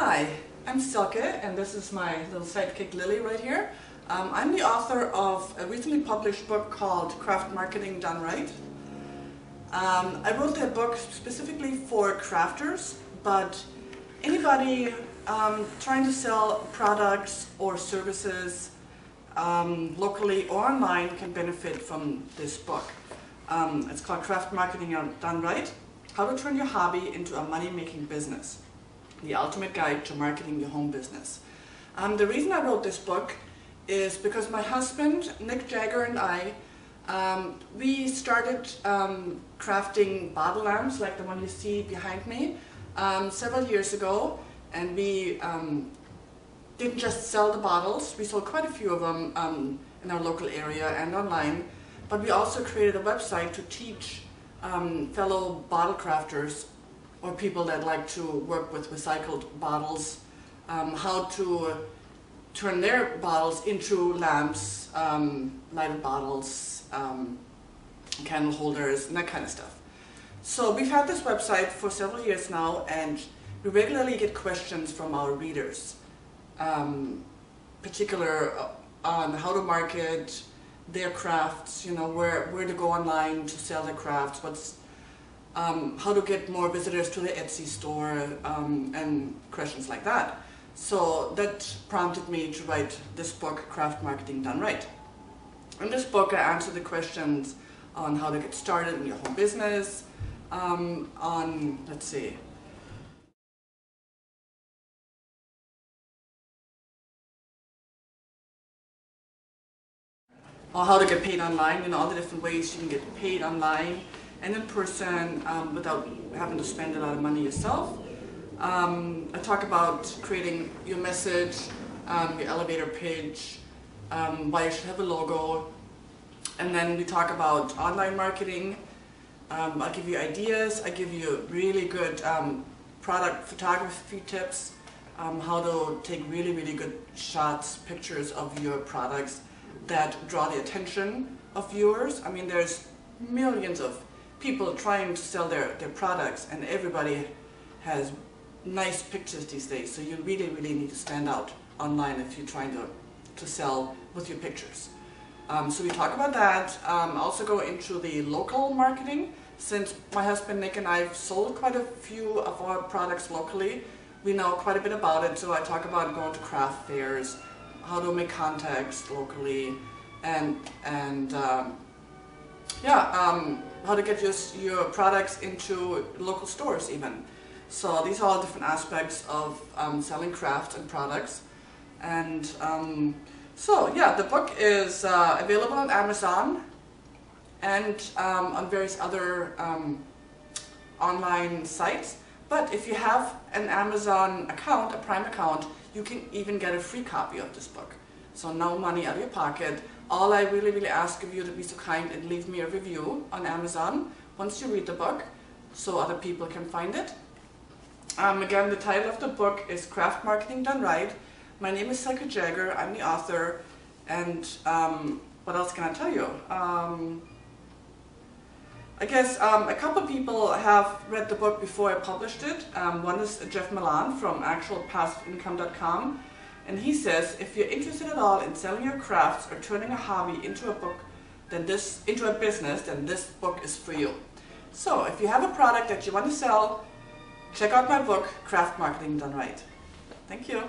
Hi, I'm Silke, and this is my little sidekick Lily right here. Um, I'm the author of a recently published book called Craft Marketing Done Right. Um, I wrote that book specifically for crafters, but anybody um, trying to sell products or services um, locally or online can benefit from this book. Um, it's called Craft Marketing Done Right, How to Turn Your Hobby into a Money-Making Business the ultimate guide to marketing your home business. Um, the reason I wrote this book is because my husband, Nick Jager, and I, um, we started um, crafting bottle lamps like the one you see behind me um, several years ago. And we um, didn't just sell the bottles, we sold quite a few of them um, in our local area and online, but we also created a website to teach fellow bottle crafters or people that like to work with recycled bottles, um, how to turn their bottles into lamps, um, lighted bottles, um, candle holders, and that kind of stuff. So we've had this website for several years now, and we regularly get questions from our readers, um, particular uh, on how to market their crafts, you know, where, where to go online to sell their crafts, what's um, how to get more visitors to the Etsy store um, and questions like that. So that prompted me to write this book, Craft Marketing Done Right. In this book I answer the questions on how to get started in your home business, um, on, let's see, or how to get paid online, you know, all the different ways you can get paid online and in person um, without having to spend a lot of money yourself. Um, I talk about creating your message, um, your elevator pitch, um, why you should have a logo, and then we talk about online marketing. Um, I'll give you ideas, I give you really good um, product photography tips, how to take really, really good shots, pictures of your products that draw the attention of viewers. I mean, there's millions of people trying to sell their, their products and everybody has nice pictures these days. So you really really need to stand out online if you're trying to, to sell with your pictures. Um, so we talk about that, um, also go into the local marketing. Since my husband Nick and I have sold quite a few of our products locally we know quite a bit about it. So I talk about going to craft fairs, how to make contacts locally and, and um, yeah, um, how to get your, your products into local stores even. So these are all different aspects of um, selling crafts and products. And um, so yeah, the book is uh, available on Amazon and um, on various other um, online sites. But if you have an Amazon account, a Prime account, you can even get a free copy of this book. So no money out of your pocket. All I really, really ask of you to be so kind and leave me a review on Amazon once you read the book so other people can find it. Um, again, the title of the book is Craft Marketing Done Right. My name is Silke Jager, I'm the author, and um, what else can I tell you? Um, I guess um, a couple people have read the book before I published it. Um, one is Jeff Milan from actualpassiveincome.com and he says, if you're interested at all in selling your crafts or turning a hobby into a book, then this into a business, then this book is for you. So if you have a product that you want to sell, check out my book, Craft Marketing Done Right. Thank you.